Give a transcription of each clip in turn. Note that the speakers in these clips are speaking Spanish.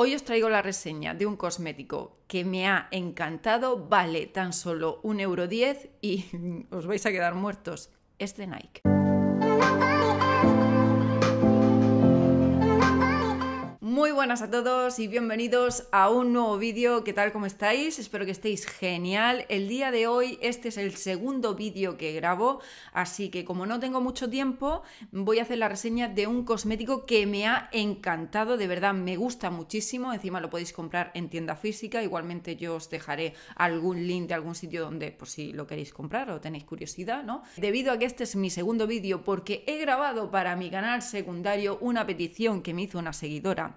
Hoy os traigo la reseña de un cosmético que me ha encantado, vale tan solo 1,10€ y os vais a quedar muertos. Es de Nike. Muy buenas a todos y bienvenidos a un nuevo vídeo. ¿Qué tal? ¿Cómo estáis? Espero que estéis genial. El día de hoy este es el segundo vídeo que grabo, así que como no tengo mucho tiempo, voy a hacer la reseña de un cosmético que me ha encantado, de verdad me gusta muchísimo. Encima lo podéis comprar en tienda física, igualmente yo os dejaré algún link de algún sitio donde por si lo queréis comprar o tenéis curiosidad, ¿no? Debido a que este es mi segundo vídeo porque he grabado para mi canal secundario una petición que me hizo una seguidora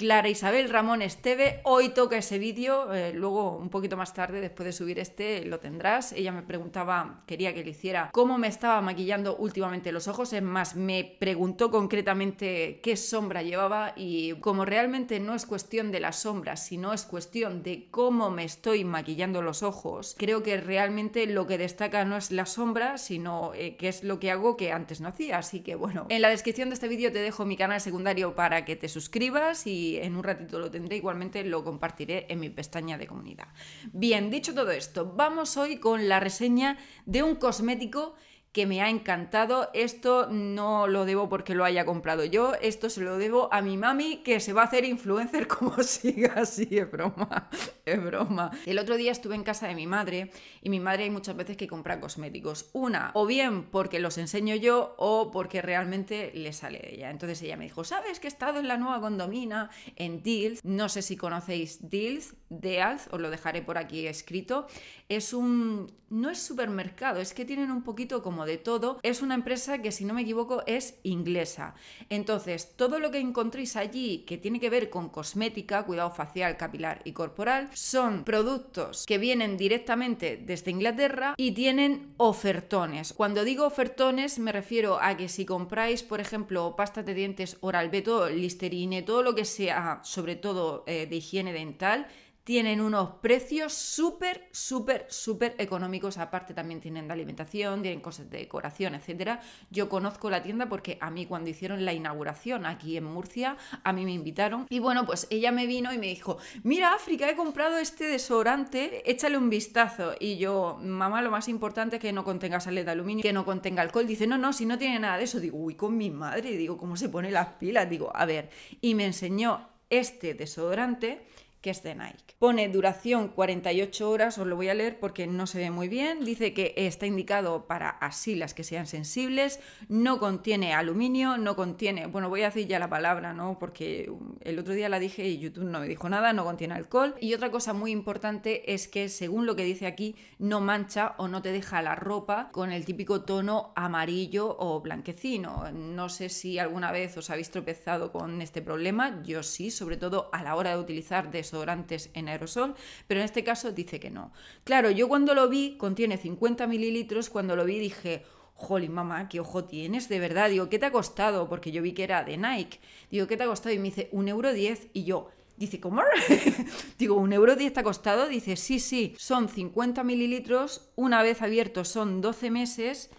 Clara Isabel Ramón Esteve. Hoy toca ese vídeo, eh, luego un poquito más tarde, después de subir este, lo tendrás. Ella me preguntaba, quería que le hiciera cómo me estaba maquillando últimamente los ojos. Es más, me preguntó concretamente qué sombra llevaba y como realmente no es cuestión de la sombra, sino es cuestión de cómo me estoy maquillando los ojos, creo que realmente lo que destaca no es la sombra, sino eh, qué es lo que hago que antes no hacía. Así que bueno, en la descripción de este vídeo te dejo mi canal secundario para que te suscribas y en un ratito lo tendré, igualmente lo compartiré en mi pestaña de comunidad. Bien, dicho todo esto, vamos hoy con la reseña de un cosmético que me ha encantado. Esto no lo debo porque lo haya comprado yo, esto se lo debo a mi mami que se va a hacer influencer como siga así, es broma, es broma. El otro día estuve en casa de mi madre y mi madre hay muchas veces que compra cosméticos. Una, o bien porque los enseño yo o porque realmente le sale de ella. Entonces ella me dijo, ¿sabes que he estado en la nueva condomina en Deals? No sé si conocéis Deals, Deals, os lo dejaré por aquí escrito. Es un... no es supermercado, es que tienen un poquito como de todo. Es una empresa que, si no me equivoco, es inglesa. Entonces, todo lo que encontréis allí que tiene que ver con cosmética, cuidado facial, capilar y corporal, son productos que vienen directamente desde Inglaterra y tienen ofertones. Cuando digo ofertones, me refiero a que si compráis, por ejemplo, pasta de dientes Oral B, Listerine, todo lo que sea, sobre todo eh, de higiene dental, tienen unos precios súper, súper, súper económicos. Aparte también tienen de alimentación, tienen cosas de decoración, etc. Yo conozco la tienda porque a mí cuando hicieron la inauguración aquí en Murcia, a mí me invitaron. Y bueno, pues ella me vino y me dijo, mira África, he comprado este desodorante, échale un vistazo. Y yo, mamá, lo más importante es que no contenga sales de aluminio, que no contenga alcohol. Dice, no, no, si no tiene nada de eso. Digo, uy, con mi madre. Digo, ¿cómo se pone las pilas? Digo, a ver. Y me enseñó este desodorante que es de Nike. Pone duración 48 horas, os lo voy a leer porque no se ve muy bien. Dice que está indicado para asilas que sean sensibles, no contiene aluminio, no contiene, bueno, voy a decir ya la palabra, ¿no? Porque el otro día la dije y YouTube no me dijo nada, no contiene alcohol. Y otra cosa muy importante es que según lo que dice aquí, no mancha o no te deja la ropa con el típico tono amarillo o blanquecino. No sé si alguna vez os habéis tropezado con este problema, yo sí, sobre todo a la hora de utilizar de desodorantes en aerosol, pero en este caso dice que no. Claro, yo cuando lo vi, contiene 50 mililitros, cuando lo vi dije, joli mamá, qué ojo tienes, de verdad. Digo, ¿qué te ha costado? Porque yo vi que era de Nike. Digo, ¿qué te ha costado? Y me dice, un euro diez. Y yo, dice, ¿cómo? Digo, ¿un euro diez te ha costado? Dice, sí, sí, son 50 mililitros, una vez abierto son 12 meses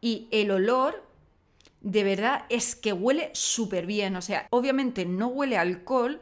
y el olor de verdad es que huele súper bien. O sea, obviamente no huele alcohol,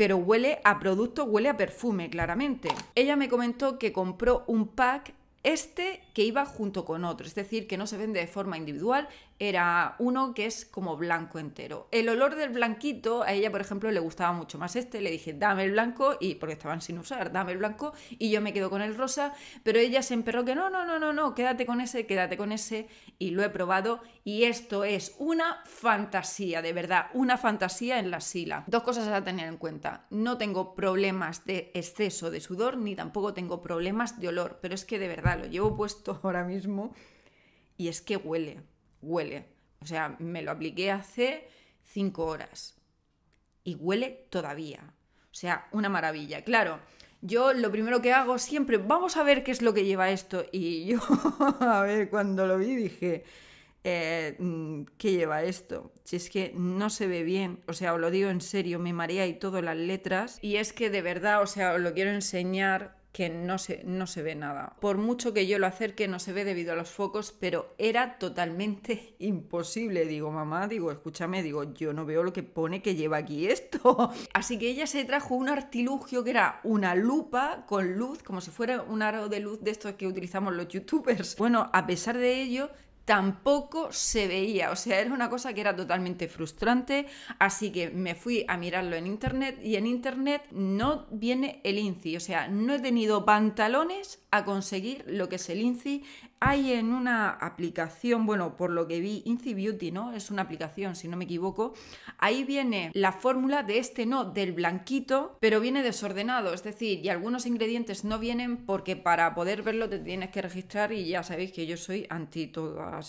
pero huele a producto, huele a perfume, claramente. Ella me comentó que compró un pack este que iba junto con otro, es decir, que no se vende de forma individual, era uno que es como blanco entero. El olor del blanquito, a ella, por ejemplo, le gustaba mucho más este, le dije, dame el blanco, y porque estaban sin usar, dame el blanco, y yo me quedo con el rosa, pero ella se emperró que no, no, no, no, no, quédate con ese, quédate con ese, y lo he probado, y esto es una fantasía, de verdad, una fantasía en la sila. Dos cosas a tener en cuenta, no tengo problemas de exceso de sudor, ni tampoco tengo problemas de olor, pero es que de verdad lo llevo puesto ahora mismo, y es que huele huele. O sea, me lo apliqué hace cinco horas y huele todavía. O sea, una maravilla. Claro, yo lo primero que hago siempre, vamos a ver qué es lo que lleva esto. Y yo, a ver, cuando lo vi dije, eh, mm, ¿qué lleva esto? Si es que no se ve bien, o sea, os lo digo en serio, me marea y todo las letras. Y es que de verdad, o sea, os lo quiero enseñar que no se, no se ve nada. Por mucho que yo lo acerque, no se ve debido a los focos, pero era totalmente imposible. Digo, mamá, digo, escúchame, digo, yo no veo lo que pone que lleva aquí esto. Así que ella se trajo un artilugio que era una lupa con luz, como si fuera un aro de luz de estos que utilizamos los youtubers. Bueno, a pesar de ello, tampoco se veía, o sea, era una cosa que era totalmente frustrante, así que me fui a mirarlo en internet y en internet no viene el INCI, o sea, no he tenido pantalones a conseguir lo que es el INCI. Hay en una aplicación, bueno, por lo que vi, INCI Beauty, ¿no? Es una aplicación, si no me equivoco. Ahí viene la fórmula de este no, del blanquito, pero viene desordenado, es decir, y algunos ingredientes no vienen porque para poder verlo te tienes que registrar y ya sabéis que yo soy anti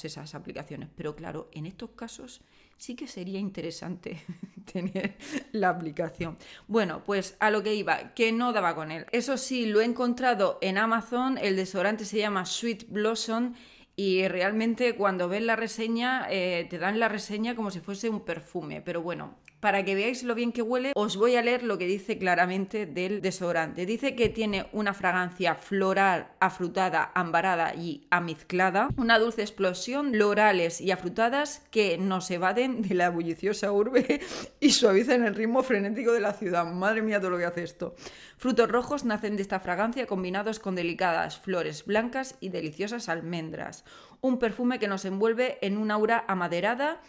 esas aplicaciones. Pero claro, en estos casos sí que sería interesante tener la aplicación. Bueno, pues a lo que iba, que no daba con él. Eso sí, lo he encontrado en Amazon, el desodorante se llama Sweet Blossom y realmente cuando ves la reseña eh, te dan la reseña como si fuese un perfume, pero bueno, para que veáis lo bien que huele, os voy a leer lo que dice claramente del desodorante. Dice que tiene una fragancia floral, afrutada, ambarada y amizclada, una dulce explosión, florales y afrutadas que nos evaden de la bulliciosa urbe y suavizan el ritmo frenético de la ciudad. Madre mía, todo lo que hace esto. Frutos rojos nacen de esta fragancia combinados con delicadas flores blancas y deliciosas almendras. Un perfume que nos envuelve en una aura amaderada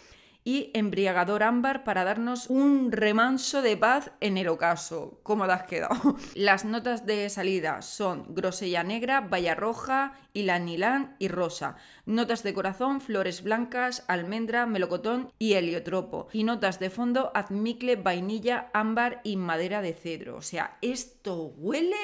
y embriagador ámbar para darnos un remanso de paz en el ocaso. ¿Cómo te has quedado? Las notas de salida son grosella negra, valla roja, ilanilán y rosa. Notas de corazón, flores blancas, almendra, melocotón y heliotropo. Y notas de fondo, azmicle, vainilla, ámbar y madera de cedro. O sea, esto huele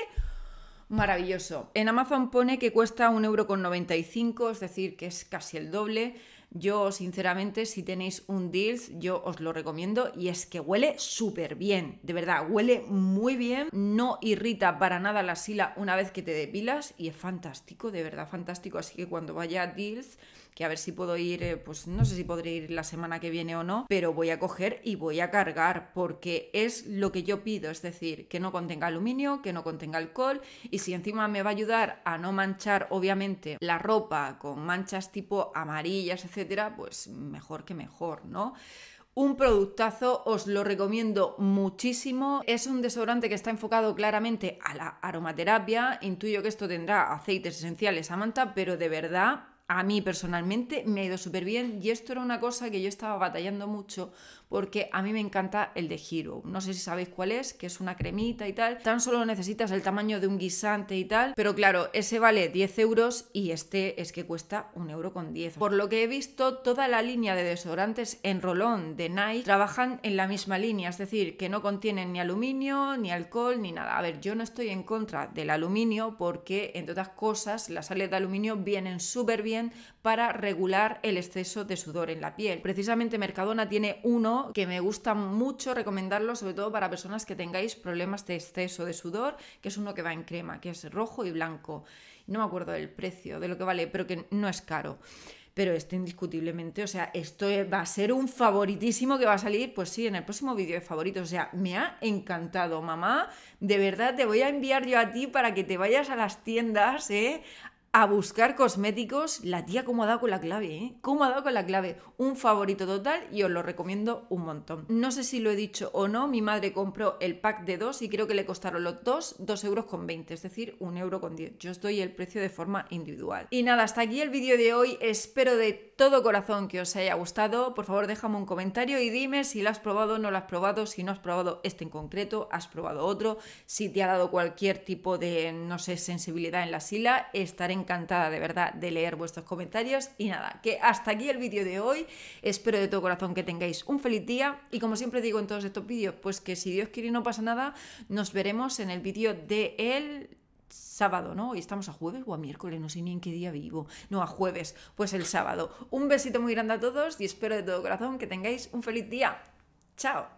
maravilloso. En Amazon pone que cuesta 1,95€, es decir, que es casi el doble. Yo, sinceramente, si tenéis un Deals, yo os lo recomiendo y es que huele súper bien, de verdad, huele muy bien, no irrita para nada la sila una vez que te depilas y es fantástico, de verdad fantástico. Así que cuando vaya a Deals, que a ver si puedo ir, eh, pues no sé si podré ir la semana que viene o no, pero voy a coger y voy a cargar porque es lo que yo pido, es decir, que no contenga aluminio, que no contenga alcohol y si encima me va a ayudar a no manchar, obviamente, la ropa con manchas tipo amarillas, etc pues mejor que mejor, ¿no? Un productazo, os lo recomiendo muchísimo. Es un desodorante que está enfocado claramente a la aromaterapia. Intuyo que esto tendrá aceites esenciales a manta, pero de verdad a mí personalmente me ha ido súper bien y esto era una cosa que yo estaba batallando mucho porque a mí me encanta el de Hero. No sé si sabéis cuál es, que es una cremita y tal. Tan solo necesitas el tamaño de un guisante y tal. Pero claro, ese vale 10 euros y este es que cuesta un euro con 10. Por lo que he visto, toda la línea de desodorantes en rolón de Nike trabajan en la misma línea. Es decir, que no contienen ni aluminio, ni alcohol, ni nada. A ver, yo no estoy en contra del aluminio porque, entre otras cosas, las sales de aluminio vienen súper bien para regular el exceso de sudor en la piel. Precisamente Mercadona tiene uno que me gusta mucho recomendarlo, sobre todo para personas que tengáis problemas de exceso de sudor, que es uno que va en crema, que es rojo y blanco. No me acuerdo del precio, de lo que vale, pero que no es caro pero este indiscutiblemente, o sea, esto va a ser un favoritísimo que va a salir, pues sí, en el próximo vídeo de favoritos. O sea, me ha encantado, mamá. De verdad, te voy a enviar yo a ti para que te vayas a las tiendas, ¿eh? A buscar cosméticos, la tía cómo ha dado con la clave, ¿eh? ¿Cómo ha dado con la clave? Un favorito total y os lo recomiendo un montón. No sé si lo he dicho o no, mi madre compró el pack de dos y creo que le costaron los dos 2 euros con 20, es decir, un euro con 10. Yo os doy el precio de forma individual. Y nada, hasta aquí el vídeo de hoy. Espero de todo corazón que os haya gustado. Por favor, déjame un comentario y dime si lo has probado no lo has probado, si no has probado este en concreto, has probado otro, si te ha dado cualquier tipo de, no sé, sensibilidad en la sila, estaré encantada de verdad de leer vuestros comentarios. Y nada, que hasta aquí el vídeo de hoy. Espero de todo corazón que tengáis un feliz día. Y como siempre digo en todos estos vídeos, pues que si Dios quiere y no pasa nada, nos veremos en el vídeo de el sábado, ¿no? Hoy estamos a jueves o a miércoles, no sé ni en qué día vivo. No, a jueves, pues el sábado. Un besito muy grande a todos y espero de todo corazón que tengáis un feliz día. Chao.